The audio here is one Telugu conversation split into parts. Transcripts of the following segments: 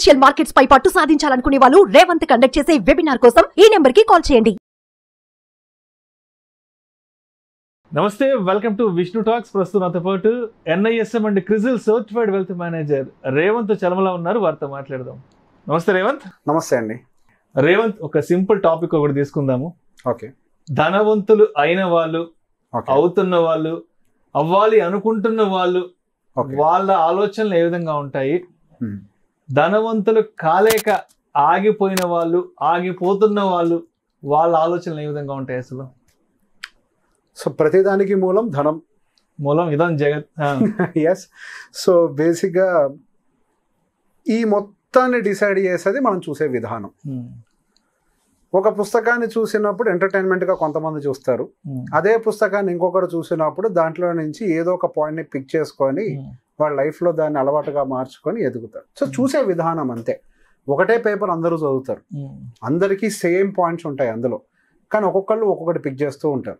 ఫైనాన్షియల్ మార్కెట్స్ పై పట్టు సాధించాలనుకునే వాళ్ళు రేవంత్ కండక్ట్ చేసే వెబినార్ కోసం ఈ నెంబర్కి కాల్ చేయండి. నమస్తే వెల్కమ్ టు విష్ణు టాక్స్ ప్రస్తుతం నాతో పాటు NISM and CRISIL certified wealth manager Revanth Chalamala ఉన్నారు. వారితో మాట్లాడదాం. నమస్తే రేవంత్. నమస్తే అండి. రేవంత్ ఒక సింపుల్ టాపిక్ ఒకటి తీసుకుందాము. ఓకే. ధనవంతులు అయిన వాళ్ళు అవుతున్న వాళ్ళు అవ్వాలి అనుకుంటున్న వాళ్ళు వాళ్ళ ఆలోచనలు ఏ విధంగా ఉంటాయి. ధనవంతులు కాలేక ఆగిపోయిన వాళ్ళు ఆగిపోతున్న వాళ్ళు వాళ్ళ ఆలోచనలు ఏ విధంగా ఉంటాయి అసలు? సో ప్రతిదానికి మూలం ధనం. మూలం ఇదం జగత్ ఎస్ సో బేసిక్గా ఈ మొత్తాన్ని డిసైడ్ చేసేది మనం చూసే విధానం. Hmm, ఒక పుస్తకాన్ని చూసినప్పుడు ఎంటర్టైన్మెంట్గా కొంతమంది చూస్తారు. Hmm, అదే పుస్తకాన్ని ఇంకొకరు చూసినప్పుడు దాంట్లో నుంచి ఏదో ఒక పాయింట్ని పిక్ చేసుకొని hmm, వాళ్ళ లైఫ్లో దాన్ని అలవాటుగా మార్చుకొని ఎదుగుతారు. సో చూసే విధానం అంతే. ఒకటే పేపర్ అందరూ చదువుతారు. అందరికీ సేమ్ పాయింట్స్ ఉంటాయి అందులో. కానీ ఒక్కొక్కళ్ళు ఒక్కొక్కటి పిక్ చేస్తూ ఉంటారు.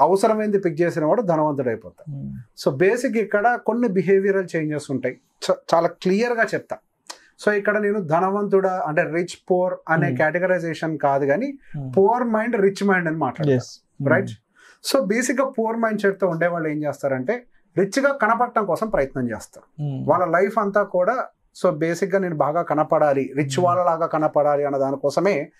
అవసరమైంది పిక్ చేసిన వాడు ధనవంతుడు అయిపోతాడు. hmm. సో బేసిక్ ఇక్కడ కొన్ని బిహేవియరల్ చేంజెస్ ఉంటాయి. చాలా క్లియర్గా చెప్తా. సో ఇక్కడ నేను ధనవంతుడా అంటే రిచ్ పోర్ అనే. కేటగరైజేషన్ కాదు కానీ. పోర్ మైండ్ రిచ్ మైండ్ అని. Hmm. రైట్? సో బేసిక్గా పోర్ మైండ్ సెట్తో ఉండే వాళ్ళు ఏం చేస్తారంటే రిచ్గా కనపడటం కోసం ప్రయత్నం చేస్తారు. వాళ్ళ లైఫ్ అంతా కూడా సో బేసిక్గా నేను బాగా కనపడాలి రిచ్. వాళ్ళలాగా కనపడాలి అన్న దానికోసమే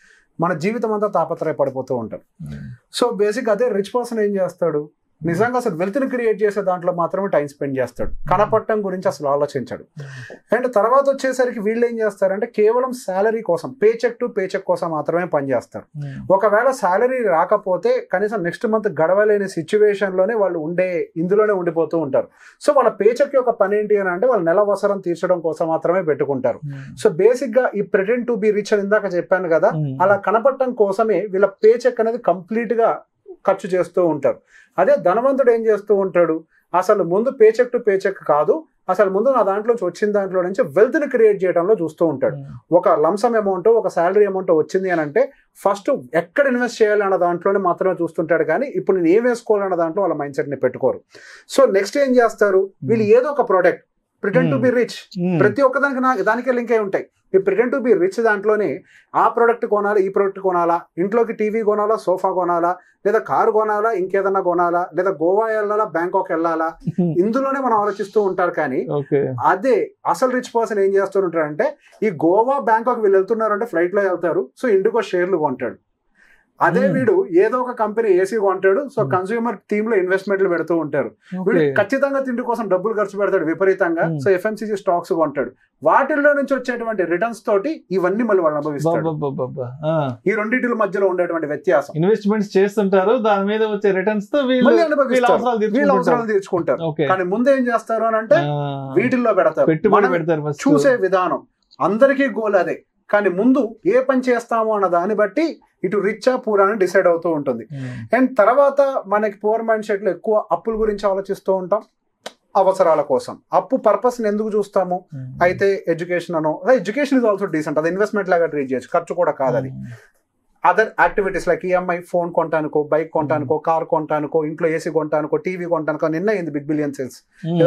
మన జీవితం అంతా తాపత్రయపడిపోతూ ఉంటారు Hmm. సో బేసిక్ అదే రిచ్ పర్సన్ ఏం చేస్తాడు నిజంగా అసలు వెల్త్ని క్రియేట్ చేసే దాంట్లో మాత్రమే టైం స్పెండ్ చేస్తాడు కనపడటం గురించి అసలు ఆలోచించాడు అండ్ తర్వాత వచ్చేసరికి వీళ్ళు ఏం చేస్తారంటే కేవలం శాలరీ కోసం pay check to pay check కోసం మాత్రమే పనిచేస్తారు Hmm. ఒకవేళ శాలరీ రాకపోతే కనీసం నెక్స్ట్ మంత్ గడవలేని సిచ్యువేషన్లోనే వాళ్ళు ఉండే ఇందులోనే ఉండిపోతూ ఉంటారు సో వాళ్ళ పే చెక్ యొక్క పని ఏంటి అని అంటే వాళ్ళ నెల అవసరం తీర్చడం కోసం మాత్రమే పెట్టుకుంటారు Hmm. సో బేసిక్గా ఈ ప్రెటెంట్ టు బి రిచ్ అని ఇందాక చెప్పాను కదా Hmm. అలా కనపడటం కోసమే వీళ్ళ పే చెక్ అనేది కంప్లీట్గా ఖర్చు చేస్తూ ఉంటారు. అదే ధనవంతుడు ఏం చేస్తూ ఉంటాడు? అసలు ముందు pay check to pay check కాదు అసలు ముందు నా దాంట్లో నుంచి వచ్చిన దాంట్లో నుంచి వెల్త్ని క్రియేట్ చేయడంలో చూస్తూ ఉంటాడు. Hmm. ఒక లంసమ్ అమౌంట్ ఒక శాలరీ అమౌంట్ వచ్చింది అని అంటే ఫస్ట్ ఎక్కడ ఇన్వెస్ట్ చేయాలి అన్న దాంట్లోనే మాత్రమే చూస్తుంటాడు కానీ ఇప్పుడు నేను ఏం వేసుకోవాలన్న దాంట్లో వాళ్ళ మైండ్ సెట్ని పెట్టుకోరు. సో నెక్స్ట్ ఏం చేస్తారు? వీళ్ళు ఏదో ఒక product pretend to be rich. ప్రతి ఒక్కదానికి నా దానికే లింక్ అయి ఉంటాయి ఈ ప్రిటెండ్ టు బి రిచ్ దాంట్లోనే ఆ ప్రోడక్ట్ కొనాలా ఈ ప్రోడక్ట్ కొనాలా ఇంట్లోకి టీవీ కొనాలా సోఫా కొనాలా లేదా కారు కొనాలా ఇంకేదన్నా కొనాలా లేదా గోవా వెళ్ళాలా బ్యాంకాక్ వెళ్ళాలా Hmm. ఇందులోనే మనం ఆలోచిస్తూ ఉంటారు కానీ. అదే అసలు రిచ్ పర్సన్ ఏం చేస్తూ ఉంటారంటే ఈ గోవా బ్యాంకాక్ వీళ్ళు వెళ్తున్నారంటే ఫ్లైట్లో వెళ్తారు సో ఇండిగో షేర్లు కొంటాడు అదే Hmm. వీడు ఏదో ఒక కంపెనీ ఏసీ కొంటాడు సో. కన్స్యూమర్ థీమ్లో ఇన్వెస్ట్మెంట్లు పెడుతూ ఉంటారు వీడు. ఖచ్చితంగా తిండి కోసం డబ్బులు ఖర్చు పెడతాడు విపరీతంగా Hmm. సో ఎఫ్ఎంసీజీ స్టాక్స్ కొంటాడు వాటిల్లో నుంచి వచ్చేటువంటి రిటర్న్స్ తోటి ఇవన్నీ మళ్ళీ వాళ్ళు. ఆ. ఈ రెండింటిల మధ్యలో ఉండేటువంటి వ్యత్యాసం ఇన్వెస్ట్మెంట్స్ చేస్తుంటారు దాని మీద వచ్చే రిటర్న్స్తో వీళ్ళు అనుభవిస్తారు అవసరాలు తీర్చుకుంటారు కానీ ముందు ఏం చేస్తారు అని అంటే. వీటిల్లో పెడతారు పెట్టుబడి పెడతారు చూసే విధానం అందరికీ గోల్ అదే కానీ ముందు ఏ పని చేస్తాము అన్న దాన్ని బట్టి ఇటు రిచా పూరా అని డిసైడ్ అవుతూ ఉంటుంది. అండ్ తర్వాత మనకి పూర్ మైండ్ సెట్లో ఎక్కువ అప్పుల గురించి ఆలోచిస్తూ ఉంటాం అవసరాల కోసం. అప్పు పర్పస్ ఎందుకు చూస్తాము? అయితే ఎడ్యుకేషన్ అనో ఎడ్యుకేషన్ ఇస్ ఆల్సో డీసెంట్ అది ఇన్వెస్ట్మెంట్ లాగా ట్రీట్ చేయొచ్చు. ఖర్చు కూడా కాదు అది. Other activities like EMI phone కొంటానుకో bike కొంటానుకో కార్ కొంటానుకో ఇంట్లో ఏసీ కొంటానుకో టీవీ కొంటానుకో నిన్న అయింది బిగ్ బిలియన్ సేల్స్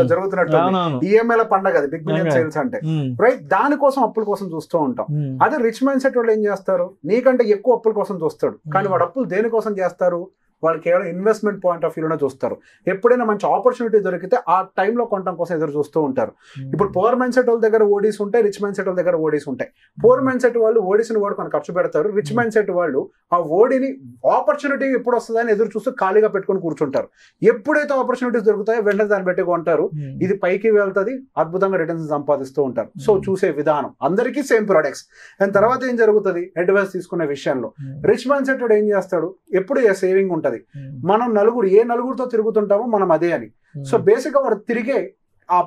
జరుగుతున్నట్టు ఈఎంఐల పండగ అది బిగ్ బిలియన్. సేల్స్ అంటే. రైట్ దానికోసం అప్పుల కోసం చూస్తూ ఉంటాం. ఉమ్. అదే రిచ్ మైండ్ సెట్ వాళ్ళు ఏం చేస్తారు? నీకంటే ఎక్కువ అప్పుల కోసం చూస్తాడు. కానీ వాడు అప్పులు దేనికోసం చేస్తారు? వాళ్ళు కేవలం ఇన్వెస్ట్మెంట్ పాయింట్ ఆఫ్ వ్యూలోనే చూస్తారు. ఎప్పుడైనా మంచి ఆపర్చునిటీ దొరికితే ఆ టైంలో కొనడం కోసం ఎదురు చూస్తూ ఉంటారు. ఇప్పుడు పోర్ మైండ్ సెట్ వాళ్ళ దగ్గర ఓడీస్ ఉంటాయి రిచ్ మైండ్ సెట్ వాళ్ళ దగ్గర ఓడీస్ ఉంటాయి. పోర్ మైండ్ సెట్ వాళ్ళు ఓడీస్ని వాడుకొని ఖర్చు పెడతారు. రిచ్ మైండ్ సెట్ వాళ్ళు ఆ ఓడిని ఆపర్చునిటీ ఎప్పుడు వస్తుందని ఎదురు చూస్తూ ఖాళీగా పెట్టుకొని కూర్చుంటారు. ఎప్పుడైతే ఆపర్చునిటీస్ దొరుకుతాయో వెంటనే దాన్ని పెట్టి కొంటారు. ఉమ్. ఇది పైకి వెళ్తుంది అద్భుతంగా రిటర్న్స్ సంపాదిస్తూ ఉంటారు. So Hmm. చూసే విధానం. అందరికీ సేమ్ ప్రొడక్ట్స్ అండ్ తర్వాత ఏం జరుగుతుంది? అడ్వైస్ తీసుకునే విషయంలో. రిచ్ మైండ్ సెట్ ఏం చేస్తాడు? ఎప్పుడు సేవింగ్ ఉంటుంది? ఉమ్. మనం నలుగురు ఏ నలుగురితో తిరుగుతుంటామో మనం అదే అని. సో బేసిక్గా వాడు తిరిగే ఆ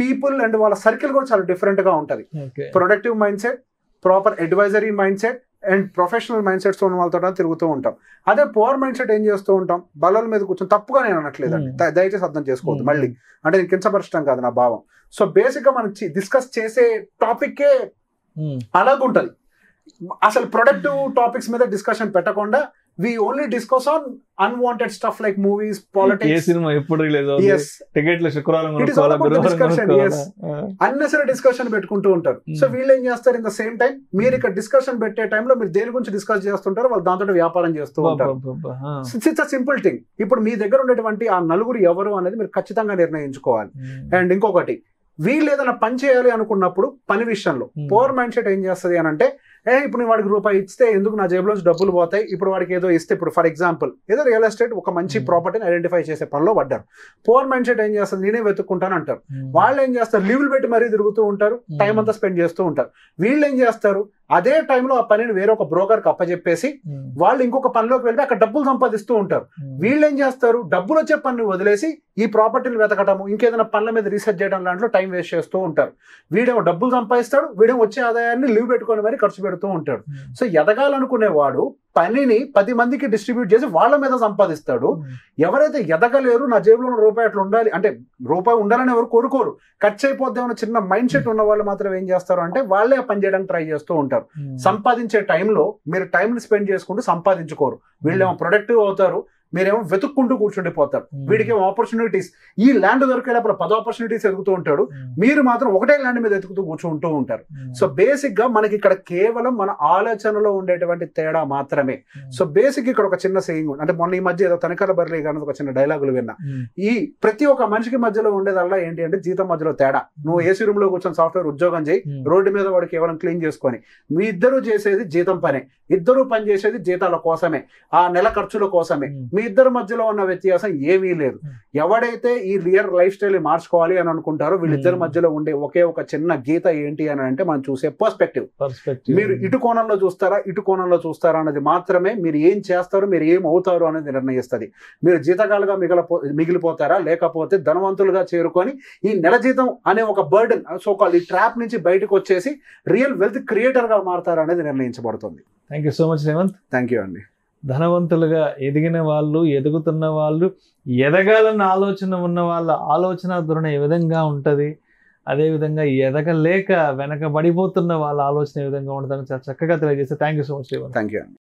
పీపుల్ అండ్ వాళ్ళ సర్కిల్ కూడా చాలా different గా ఉంటుంది. Productive mindset proper advisory mindset and professional mindsets ఉన్న వాళ్ళతో తిరుగుతూ ఉంటాం. అదే పవర్ మైండ్ సెట్ ఏం చేస్తూ ఉంటాం? బల్లల మీద కూర్చొని తప్పుగా నేను అనట్లేదండి Hmm. ద- దయచేసి అర్థం చేసుకోవద్దు. మళ్ళీ. అంటే నేను కించపరచడం కాదు నా భావం. సో బేసిక్గా మనం డిస్కస్ చేసే టాపిక్కే. అలాగుంటది. అసలు ప్రొడక్టివ్ టాపిక్స్ మీద డిస్కషన్ పెట్టకుండా we only discuss on unwanted stuff like movies A politics సినిమా ఎప్పుడు రిలీజ్ అవుతుంది టికెట్లు శుక్రవారం yes. అన్నెసరీ డిస్కషన్ పెట్టుకుంటూ ఉంటారు Hmm. సో వీళ్ళు ఏం చేస్తారు ఇన్ ద సేమ్ టైం మీరు ఇక్కడ డిస్కషన్ పెట్టే టైంలో మీరు దేని గురించి డిస్కస్ చేస్తుంటారు వాళ్ళు దాంతో వ్యాపారం చేస్తూ ఉంటారు. ఇట్స్ అ సింపుల్ థింగ్ ఇప్పుడు మీ దగ్గర ఉండేటువంటి ఆ నలుగురు ఎవరు అనేది మీరు ఖచ్చితంగా నిర్ణయించుకోవాలి. అండ్ ఇంకొకటి వీళ్ళు ఏదైనా పని చేయాలి అనుకున్నప్పుడు పని విషయంలో Hmm. పవర్ మైండ్ సెట్ ఏం చేస్తుంది అని అంటే ఏ ఇప్పుడు నేను వాడికి రూపాయి ఇస్తే ఎందుకు నా జేబులో నుంచి డబ్బులు పోతాయి? ఇప్పుడు వాడికి ఏదో ఇస్తే ఇప్పుడు ఫర్ ఎగ్జాంపుల్ ఏదో రియల్ ఎస్టేట్ ఒక మంచి. ప్రాపర్టీని ఐడెంటిఫై చేసే పనిలో పడ్డారు. పవర్ మైండ్ సెట్ ఏం చేస్తుంది నేనే వెతుక్కుంటాను అంటారు. వాళ్ళు ఏం చేస్తారు? లీవ్లు పెట్టి మరీ తిరుగుతూ ఉంటారు. టైం అంతా స్పెండ్ చేస్తూ ఉంటారు. వీళ్ళు ఏం చేస్తారు? అదే టైంలో ఆ పనిని వేరే ఒక బ్రోకర్కి అప్పచెప్పేసి. వాళ్ళు ఇంకొక పనిలోకి వెళ్ళి అక్కడ డబ్బులు సంపాదిస్తూ ఉంటారు. వీళ్ళు ఏం చేస్తారు డబ్బులు వచ్చే పనిని వదిలేసి ఈ ప్రాపర్టీని వెతకటము ఇంకేదైనా పనుల మీద రీసెర్చ్ చేయడం లాంటిలో టైం వేస్ట్ చేస్తూ ఉంటారు వీడేమో డబ్బులు సంపాదిస్తాడు వీడేమో వచ్చే ఆదాయాన్ని లీవ్ పెట్టుకొని మరి ఖర్చు పెడుతూ ఉంటాడు. సో ఎదగాలనుకునేవాడు పనిని పది మందికి డిస్ట్రిబ్యూట్ చేసి వాళ్ళ మీద సంపాదిస్తాడు. ఎవరైతే ఎదగలేరు నా జేబులో ఉన్న రూపాయి అట్లా ఉండాలి అంటే రూపాయి ఉండాలని ఎవరు కోరుకోరు. ఖర్చు అయిపోద్దామన్న చిన్న మైండ్ సెట్ ఉన్న వాళ్ళు మాత్రం ఏం చేస్తారు అంటే వాళ్ళే పని చేయడానికి ట్రై చేస్తూ ఉంటారు. ఉమ్. సంపాదించే టైంలో మీరు టైంని స్పెండ్ చేసుకుంటూ సంపాదించుకోరు. వీళ్ళేమో ప్రొడక్టివ్ అవుతారు మీరేమో వెతుక్కుంటూ కూర్చుండిపోతారు. వీడికి ఆపర్చునిటీస్ ఈ ల్యాండ్ దొరికే లోపల పది ఆపర్చునిటీస్ ఎదుగుతూ ఉంటాడు. మీరు మాత్రం ఒకటే ల్యాండ్ మీద ఎతుకుతూ కూర్చుంటూ ఉంటారు. సో బేసిక్గా మనకి ఇక్కడ కేవలం మన ఆలోచనలో ఉండేటువంటి తేడా మాత్రమే. సో బేసిక్ ఇక్కడ ఒక చిన్న సేయింగ్ అంటే మొన్న ఈ మధ్య ఏదో తనకల బర్లీ కానీ ఒక చిన్న డైలాగులు విన్నా. ఈ ప్రతి ఒక్క మనిషికి మధ్యలో ఉండేదల్లా ఏంటి అంటే జీతం మధ్యలో తేడా నువ్వు ఏసీ రూమ్లో కూర్చొని సాఫ్ట్వేర్ ఉద్యోగం చేయి. రోడ్డు మీద వాడు కేవలం క్లీన్ చేసుకొని మీ ఇద్దరు చేసేది జీతం పనే ఇద్దరు పని చేసేది జీతాల కోసమే ఆ నెల ఖర్చుల కోసమే. మీ ఇద్దరి మధ్యలో ఉన్న వ్యత్యాసం ఏమీ లేదు. Hmm. ఎవడైతే ఈ రియల్ లైఫ్ స్టైల్ మార్చుకోవాలి అని అనుకుంటారో వీళ్ళిద్దరి Hmm. మధ్యలో ఉండే ఒకే ఒక చిన్న గీత ఏంటి అని అంటే మనం చూసే పర్స్పెక్టివ్ మీరు ఇటు కోణంలో చూస్తారా ఇటు కోణంలో చూస్తారా అనేది మాత్రమే మీరు ఏం చేస్తారు మీరు ఏం అవుతారు అనేది నిర్ణయిస్తుంది. మీరు జీతగాలుగా మిగలపో మిగిలిపోతారా లేకపోతే ధనవంతులుగా చేరుకొని ఈ నెల జీతం అనే ఒక బర్డెన్ సో కాల్ ఈ ట్రాప్ నుంచి బయటకు వచ్చేసి రియల్ వెల్త్ క్రియేటర్గా మారతారా అనేది నిర్ణయించబడుతుంది. Thank you so much Revanth thank you అండి ధనవంతులుగా ఎదిగిన వాళ్ళు ఎదుగుతున్న వాళ్ళు ఎదగాలన్న ఆలోచన ఉన్న వాళ్ళ ఆలోచన ధోరణి ఏ విధంగా ఉంటుంది? అదేవిధంగా ఎదగలేక వెనకబడిపోతున్న వాళ్ళ ఆలోచన ఏ విధంగా ఉంటుందని చాలా చక్కగా తెలియజేస్తే thank you so much thank you అండి